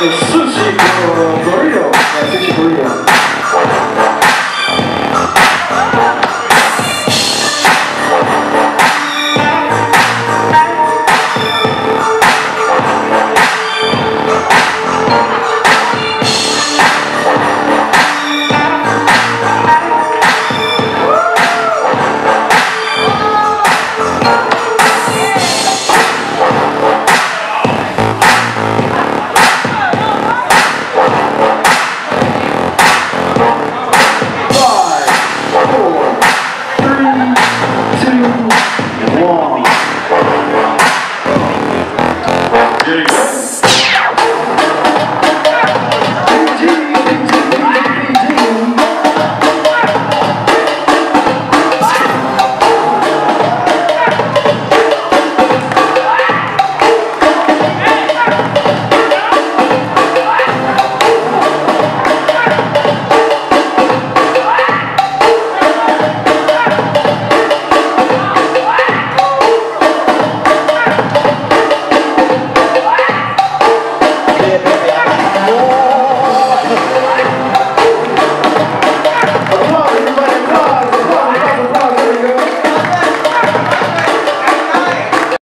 the sushi burrito. Yeah, sushi burrito.